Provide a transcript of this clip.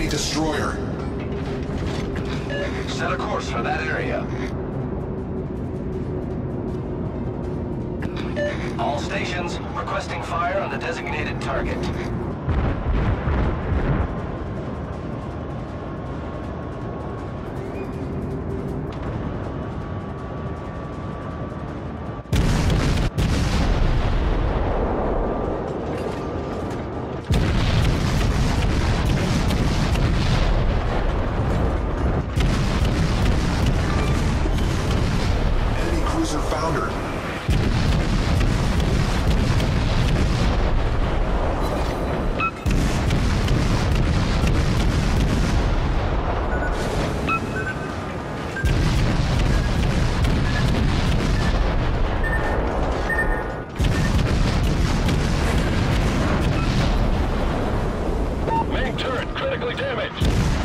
enemy destroyer. Set a course for that area. All stations requesting fire on the designated target. foundered. Main turret critically damaged.